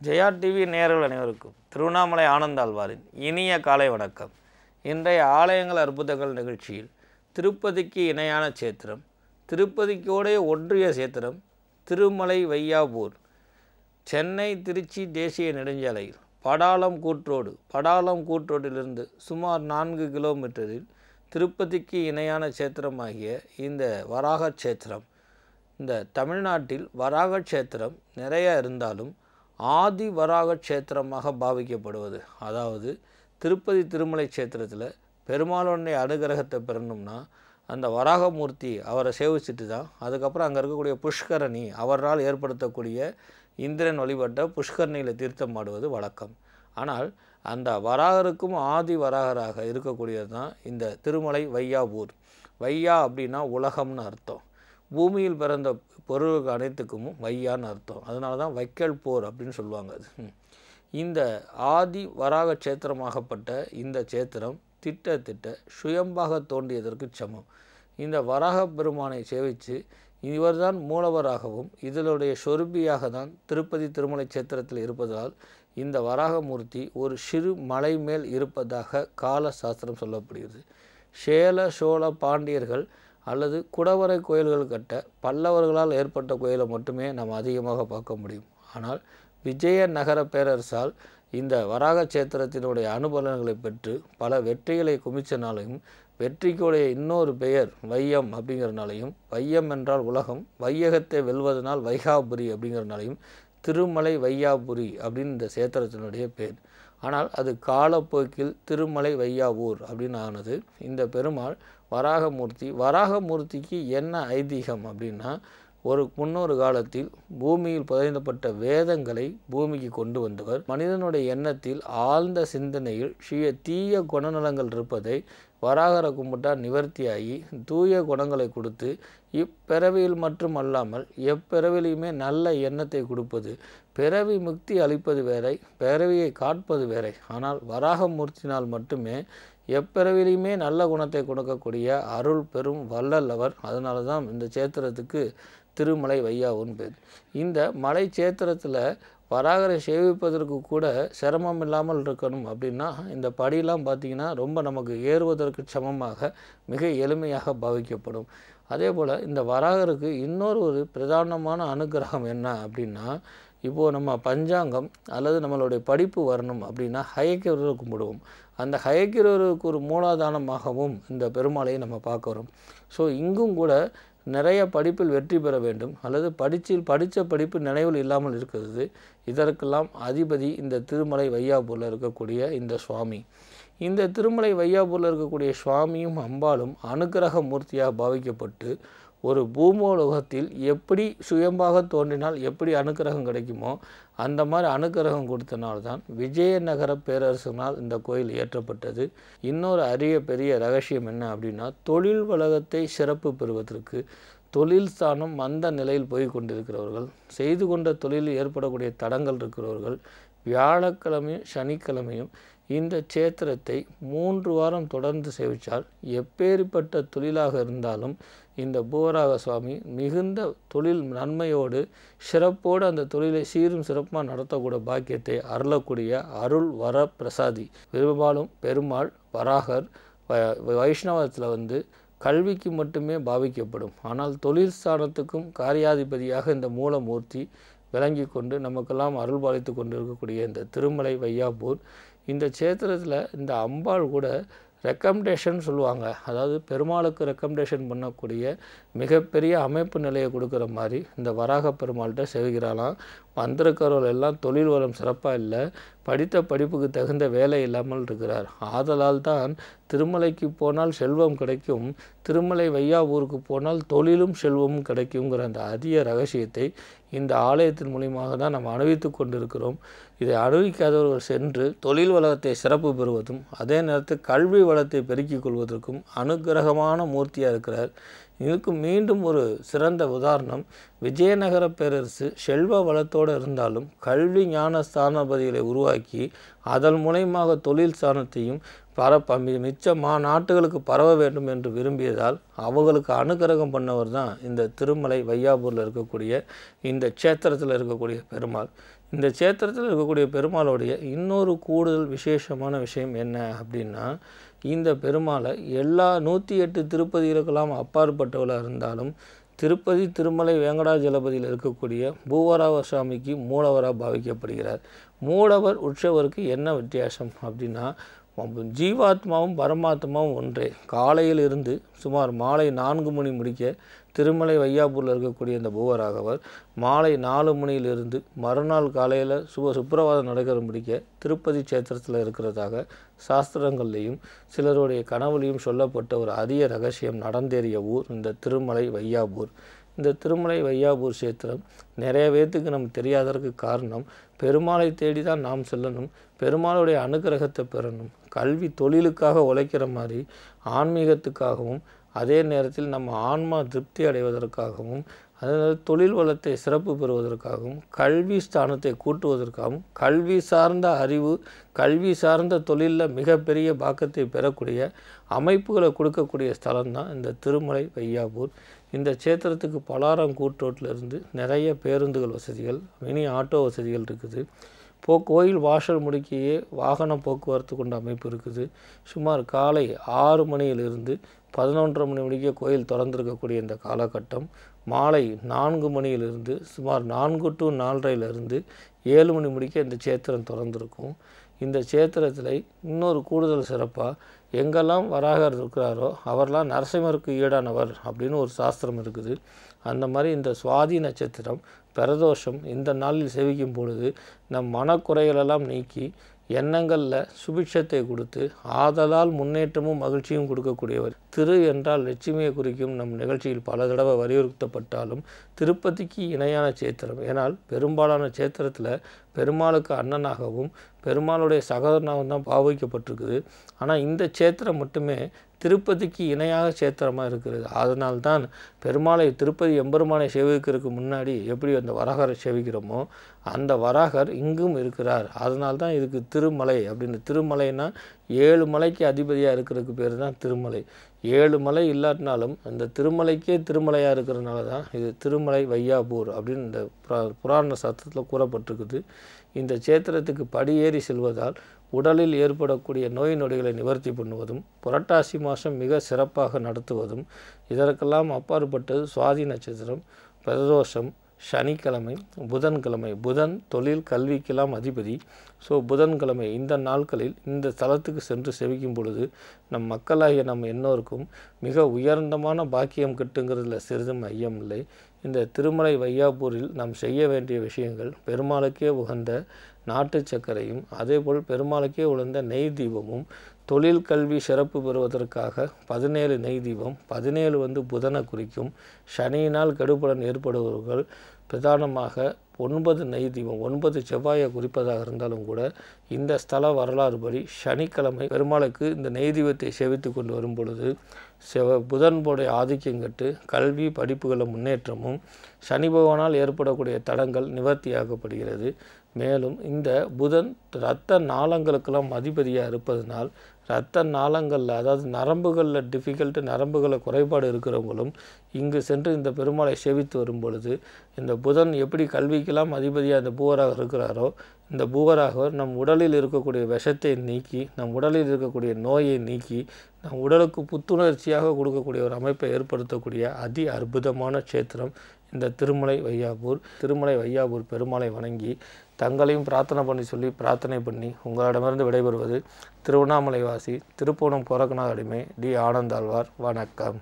Jaya TV நேயர்கள் அனைவருக்கும் திருவண்ணாமலை ஆனந்தாழ்வாரின் இனிய காலை வணக்கம். இன்றைய ஆலயங்கள் அற்புதங்கள் நிகழ்ச்சியில் திருப்பதிக்கு இணையான சேத்திரம் திருப்பதிக்கோடே ஒன்றிய சேத்திரம் திருமலை வையாபூர் சென்னை திருச்சி தேசிய நெடுஞ்சாலையில் படாலம் கூற்றோடு படாலம் கூற்றோட்டிலிருந்து சுமார் நான்கு கிலோமீட்டரில் திருப்பதிக்கு இணையான சேத்திரமாகிய இந்த வராக சேத்திரம் இந்த தமிழ்நாட்டில் வராக சேத்திரம் நிறைய இருந்தாலும் ஆதி வராக சேத்திரமாக பாவிக்கப்படுவது. அதாவது திருப்பதி திருமலை சேத்திரத்தில் பெருமாளுடைய அனுகிரகத்தை பெறணும்னா அந்த வராகமூர்த்தி அவரை சேவிச்சுட்டு தான் அதுக்கப்புறம் அங்கே இருக்கக்கூடிய புஷ்கரணி அவரால் ஏற்படுத்தக்கூடிய இந்திரன் வழிபட்ட புஷ்கரணியில் தீர்த்தம் ஆடுவது வழக்கம். ஆனால் அந்த வராகருக்கும் ஆதி வராகராக இருக்கக்கூடியது தான் இந்த திருமலை வையாபூர் வையா அப்படின்னா உலகம்னு அர்த்தம். பூமியில் பிறந்த பொருளுக்கு அனைத்துக்கும் வையான்னு அர்த்தம். அதனால தான் வைக்கல் போர் அப்படின்னு சொல்லுவாங்க அது. இந்த ஆதி வராக சேத்திரமாகப்பட்ட இந்த சேத்திரம் திட்ட திட்ட சுயம்பாக தோன்றியதற்கு சமம். இந்த வராக பெருமானை சேவித்து இவர்தான் மூலவராகவும் இதனுடைய சொருபியாக தான் திருப்பதி திருமலை சேத்திரத்தில் இருப்பதால் இந்த வராகமூர்த்தி ஒரு சிறு மலை மேல் இருப்பதாக கால சாஸ்திரம் சொல்லப்படுகிறது. சேல சோழ பாண்டியர்கள் அல்லது குடவரை கோயில்கள் கட்ட பல்லவர்களால் ஏற்பட்ட கோயிலை மட்டுமே நாம் அதிகமாக பார்க்க முடியும். ஆனால் விஜய நகர பேரரசால் இந்த வராக சேத்திரத்தினுடைய அனுபலன்களை பெற்று பல வெற்றிகளை குமிச்சனாலையும் வெற்றிக்குடைய இன்னொரு பெயர் வையம் அப்படிங்கிறனாலையும் வையம் என்றால் உலகம் வையகத்தை வெல்வதனால் வைகாபுரி அப்படிங்கிறனாலையும் திருமலை வையாபுரி அப்படின்னு இந்த சேத்திரத்தினுடைய பேர். ஆனால் அது காலப்போக்கில் திருமலை வையாவூர் அப்படின்னு ஆனது இந்த பெருமாள் வராகமூர்த்தி வராகமூர்த்திக்கு என்ன ஐதீகம் அப்படின்னா ஒரு முன்னொரு காலத்தில் பூமியில் புதைந்தப்பட்ட வேதங்களை பூமிக்கு கொண்டு வந்தவர். மனிதனுடைய எண்ணத்தில் ஆழ்ந்த சிந்தனையில் சுய தீய குணநலங்கள் இருப்பதை வராகரை கும்பிட்டா நிவர்த்தியாகி தூய குணங்களை கொடுத்து இப்பிறவியில் மட்டும் அல்லாமல் எப்பிறவிலையுமே நல்ல எண்ணத்தை கொடுப்பது பிறவி முக்தி அளிப்பது வேறை பிறவியை காட்பது வேறை. ஆனால் வராகமூர்த்தினால் மட்டுமே எப்பிறவிலையுமே நல்ல குணத்தை கொடுக்கக்கூடிய அருள் பெரும் வள்ளல் அவர். அதனால தான் இந்த சேத்திரத்துக்கு திருமலை வையாவுன்னு பேர். இந்த மலை சேத்திரத்தில் வராகரை சேவிப்பதற்கு கூட சிரமம் இல்லாமல் இருக்கணும் அப்படின்னா இந்த படியெலாம் பார்த்திங்கன்னா ரொம்ப நமக்கு ஏறுவதற்கு சமமாக மிக எளிமையாக பாவிக்கப்படும். அதே போல் இந்த வராகருக்கு இன்னொரு ஒரு பிரதானமான அனுகிரகம் என்ன அப்படின்னா இப்போது நம்ம பஞ்சாங்கம் அல்லது நம்மளுடைய படிப்பு வரணும் அப்படின்னா ஹயக்கிரவர் கும்பிடுவோம். அந்த ஹயக்கிரவருக்கு ஒரு மூலாதானமாகவும் இந்த பெருமாளையை நம்ம பார்க்குறோம். ஸோ இங்கும் கூட நிறைய படிப்பில் வெற்றி பெற வேண்டும் அல்லது படிச்சில் படித்த படிப்பு நினைவில் இல்லாமல் இருக்கிறது. இதற்கெல்லாம் அதிபதி இந்த திருமலை வையாபூரில் இருக்கக்கூடிய இந்த சுவாமி. இந்த திருமலை வையாபூரில் இருக்கக்கூடிய சுவாமியும் அம்பாளும் அனுக்கிரக மூர்த்தியாக பாவிக்கப்பட்டு ஒரு பூமோலோகத்தில் எப்படி சுயம்பாக தோன்றினால் எப்படி அனுக்கிரகம் கிடைக்குமோ அந்த மாதிரி அனுக்கிரகம் கொடுத்தனால்தான் விஜயநகர பேரரசனால் இந்த கோயில் ஏற்றப்பட்டது இன்னொரு அரிய பெரிய ரகசியம் என்ன அப்படின்னா தொழில் வளகத்தை சிறப்பு பெறுவதற்கு தொழில் ஸ்தானம் மந்த நிலையில் போய் கொண்டிருக்கிறவர்கள் செய்து கொண்ட தொழிலில் ஏற்படக்கூடிய தடங்கள் இருக்கிறவர்கள் வியாழக்கிழமையும் சனிக்கிழமையும் இந்த சேத்திரத்தை மூன்று வாரம் தொடர்ந்து சேவித்தால் எப்பேற்பட்ட தொழிலாக இருந்தாலும் இந்த பூவராக சுவாமி மிகுந்த தொழில் நன்மையோடு சிறப்போடு அந்த தொழிலை சீரும் சிறப்பாக நடத்தக்கூடிய பாக்கியத்தை அருளக்கூடிய அருள் வர பிரசாதி. பெரும்பாலும் பெருமாள் வராகர் வ- வைஷ்ணவத்தில் வந்து கல்விக்கு மட்டுமே பாவிக்கப்படும். ஆனால் தொழில் ஸ்தானத்துக்கும் காரியாதிபதியாக இந்த மூலமூர்த்தி விளங்கி கொண்டு நமக்கெல்லாம் அருள்பாலித்து கொண்டு இருக்கக்கூடிய இந்த திருமலை வையாப்பூர் இந்த சேத்திரத்தில் இந்த அம்பாள் கூட ரெக்கமெண்டேஷன் சொல்லுவாங்க. அதாவது பெருமாளுக்கு ரெக்கமெண்டேஷன் பண்ணக்கூடிய மிகப்பெரிய அமைப்பு நிலையை கொடுக்குற மாதிரி இந்த வராக பெருமாள்கிட்ட செவிக்கிறாளாம் வந்திருக்கிறவர்கள் எல்லாம் தொழில் வளம் சிறப்பாக இல்லை படித்த படிப்புக்கு தகுந்த வேலை இல்லாமல் இருக்கிறார். ஆதலால் தான் திருமலைக்கு போனால் செல்வம் கிடைக்கும் திருமலை வையாவூருக்கு போனால் தொழிலும் செல்வமும் கிடைக்குங்கிற அந்த அதிக ரகசியத்தை இந்த ஆலயத்தின் மூலியமாக தான் நம்ம அணிவித்து கொண்டிருக்கிறோம். இதை அணிவிக்காதவர்கள் சென்று தொழில் வளத்தை சிறப்பு பெறுவதும் அதே நேரத்தில் கல்வி வளத்தை பெருக்கிக் கொள்வதற்கும் அனுக்கிரகமான மூர்த்தியாக இருக்கிறார். இதுக்கு மீண்டும் ஒரு சிறந்த உதாரணம். விஜயநகர பேரரசு செல்வ வளத்தோடு இருந்தாலும் கல்வி ஞான ஸ்தானபதிகளை உருவாக்கி அதன் மூலயமாக தொழில் ஸ்தானத்தையும் பரப்ப மிச்ச மா நாட்டுகளுக்கு பரவ வேண்டும் என்று விரும்பியதால் அவங்களுக்கு அனுக்கிரகம் பண்ணவர் தான் இந்த திருமலை வையாபூரில் இருக்கக்கூடிய இந்த க்ஷேத்திரத்தில் இருக்கக்கூடிய பெருமாள். இந்த க்ஷேத்திரத்தில் இருக்கக்கூடிய பெருமாளுடைய இன்னொரு கூடுதல் விசேஷமான விஷயம் என்ன அப்படின்னா இந்த பெருமாளை எல்லா நூற்றி எட்டு திருப்பதிகளுக்கெல்லாம் அப்பாற்பட்டவளாக இருந்தாலும் திருப்பதி திருமலை வேங்கடாஜலபதியில் இருக்கக்கூடிய பூவராவ சுவாமிக்கு மூலவராக பாவிக்கப்படுகிறார். மூலவர் உற்சவருக்கு என்ன வித்தியாசம் அப்படின்னா ஜீவாத்மாவும் பரமாத்மாவும் ஒன்றே. காலையில் இருந்து சுமார் மாலை நான்கு மணி முடிக்க திருமலை வையாப்பூரில் இருக்கக்கூடிய இந்த பூவராகவர் மாலை நாலு மணியிலிருந்து மறுநாள் காலையில் சுப சுப்பிரவாதம் நடக்கிற முடிக்க திருப்பதி சேத்திரத்தில் இருக்கிறதாக சாஸ்திரங்கள்லேயும் சிலருடைய கனவுலையும் சொல்லப்பட்ட ஒரு அரிய ரகசியம் நடந்தேறிய ஊர் இந்த திருமலை வையாபூர். இந்த திருமலை வையாபூர் சேத்திரம் நிறைய பேர்த்துக்கு நமக்கு தெரியாததற்கு காரணம் பெருமாளை தேடி தான் நாம் செல்லணும் பெருமாளுடைய அனுக்கிரகத்தை பெறணும் கல்வி தொழிலுக்காக உழைக்கிற மாதிரி ஆன்மீகத்துக்காகவும் அதே நேரத்தில் நம்ம ஆன்மா திருப்தி அடைவதற்காகவும் அதனால் தொழில் வளத்தை சிறப்பு பெறுவதற்காகவும் கல்வி ஸ்தானத்தை கூட்டுவதற்காகவும் கல்வி சார்ந்த அறிவு கல்வி சார்ந்த தொழிலில் மிகப்பெரிய பாக்கத்தை பெறக்கூடிய அமைப்புகளை கொடுக்கக்கூடிய ஸ்தலம் தான் இந்த திருமலை வையாபூர். இந்த சேத்திரத்துக்கு பலாரம் கூட்டோட்டிலிருந்து நிறைய பேருந்துகள் வசதிகள் மினி ஆட்டோ வசதிகள் இருக்குது. போ கோயில் வாசல் முடுக்கியே வாகன போக்குவரத்து கொண்ட அமைப்பு இருக்குது. சுமார் காலை ஆறு மணியிலிருந்து பதினொன்றரை மணி முடிக்க கோயில் திறந்திருக்கக்கூடிய இந்த காலகட்டம். மாலை நான்கு மணியிலிருந்து சுமார் நான்கு டு நாலரையிலிருந்து ஏழு மணி முடிக்க இந்த சேத்திரம் திறந்திருக்கும். இந்த சேத்திரத்தில் இன்னொரு கூடுதல் சிறப்பாக எங்கெல்லாம் வராகர் இருக்கிறாரோ அவர்லாம் நரசிம்மருக்கு ஈடானவர் அப்படின்னு ஒரு சாஸ்திரம் இருக்குது. அந்த மாதிரி இந்த சுவாதி நட்சத்திரம் பிரதோஷம் இந்த நாளில் சேவிக்கும் பொழுது நம் மனக்குறைகளெல்லாம் நீக்கி எண்ணங்களில் சுபிட்சத்தை கொடுத்து ஆதலால் முன்னேற்றமும் மகிழ்ச்சியும் கொடுக்கக்கூடியவர். திரு என்றால் லட்சுமியை குறிக்கும் நம் நிகழ்ச்சியில் பல தடவை வலியுறுத்தப்பட்டாலும் திருப்பதிக்கு இணையான சேத்திரம். ஏனால் பெரும்பாலான சேத்திரத்தில் பெருமாளுக்கு அண்ணனாகவும் பெருமாளுடைய சகோதரனாகவும் தான் பாவிக்கப்பட்டிருக்குது. ஆனால் இந்த சேத்திரம் மட்டுமே திருப்பதிக்கு இணையாக சேத்திரமாக இருக்கிறது. அதனால்தான் பெருமாளை திருப்பதி எம்பெருமானை சேவிக்கிறதுக்கு முன்னாடி எப்படி அந்த வராகரை சேவிக்கிறோமோ அந்த வராகர் இங்கும் இருக்கிறார். அதனால்தான் இதுக்கு திருமலை அப்படின்னு. திருமலைனா ஏழு மலைக்கு அதிபதியாக இருக்கிறதுக்கு பேர் தான் திருமலை. ஏழு மலை இல்லாட்டினாலும் அந்த திருமலைக்கே திருமலையாக இருக்கிறதுனால தான் இது திருமலை வையாபூர் அப்படின்னு இந்த புரா- புராண சத்தத்தில் கூறப்பட்டிருக்குது. இந்த சேத்திரத்துக்கு படியேறி செல்வதால் உடலில் ஏற்படக்கூடிய நோய் நொடிகளை நிவர்த்தி பண்ணுவதும் புரட்டாசி மாதம் மிக சிறப்பாக நடத்துவதும் இதற்கெல்லாம் அப்பாற்பட்டது சுவாதி நட்சத்திரம் பிரதோஷம் சனிக்கிழமை புதன்கிழமை புதன் தொழில் கல்விக்கெல்லாம் அதிபதி. ஸோ புதன்கிழமை இந்த நாட்களில் இந்த தலத்துக்கு சென்று செவிக்கும் பொழுது நம் மக்களாகிய நம் எல்லோருக்கும் மிக உயர்ந்தமான பாக்கியம் கிட்டுங்கிறதுல சிறிதும் ஐயம் இல்லை இந்த திருமலை வையாப்பூரில் நாம் செய்ய வேண்டிய விஷயங்கள் பெருமாளுக்கே உகந்த நாட்டு சர்க்கரையும் அதேபோல் பெருமாளுக்கே உகந்த நெய் தீபமும் தொழில் கல்வி சிறப்பு பெறுவதற்காக பதினேழு நெய் தீபம் பதினேழு வந்து புதனை குறிக்கும் சனியினால் கெடுபலன் ஏற்படுபவர்கள் பிரதானமாக ஒன்பது நெய் தீபம் ஒன்பது செவ்வாயை குறிப்பதாக இருந்தாலும் கூட இந்த ஸ்தல வரலாறு படி சனிக்கிழமை பெருமாளுக்கு இந்த நெய் தீபத்தை சேவித்து கொண்டு வரும் பொழுது செவ புதன்போடைய ஆதிக்கம் கட்டு கல்வி படிப்புகளில் முன்னேற்றமும் சனி பகவானால் ஏற்படக்கூடிய தடங்கள் நிவர்த்தியாகப்படுகிறது. மேலும் இந்த புதன் இரத்த நாளங்களுக்கெல்லாம் அதிபதியாக இருப்பதனால் இரத்த நாளங்களில் அதாவது நரம்புகளில் டிஃபிகல்ட்டு நரம்புகளில் குறைபாடு இருக்கிறவங்களும் இங்கு சென்று இந்த பெருமாளை சேவித்து வரும் பொழுது இந்த புதன் எப்படி கல்விக்கெல்லாம் அதிபதியாக இந்த பூவராக இருக்கிறாரோ இந்த பூவராகவர் நம் உடலில் இருக்கக்கூடிய விஷத்தை நீக்கி நம் உடலில் இருக்கக்கூடிய நோயை நீக்கி நம் உடலுக்கு புத்துணர்ச்சியாக கொடுக்கக்கூடிய ஒரு அமைப்பை ஏற்படுத்தக்கூடிய அதி அற்புதமான க்ஷேத்திரம் இந்த திருமலை வையாபூர் திருமலை வையாபூர் பெருமாளை வணங்கி தங்களையும் பிரார்த்தனை பண்ணி சொல்லி பிரார்த்தனை பண்ணி உங்களிடமிருந்து விடைபெறுவது திருவண்ணாமலை வாசி திருப்பூணம் கோரக்கநாத அடிமை டி ஆனந்தாழ்வார். வணக்கம்.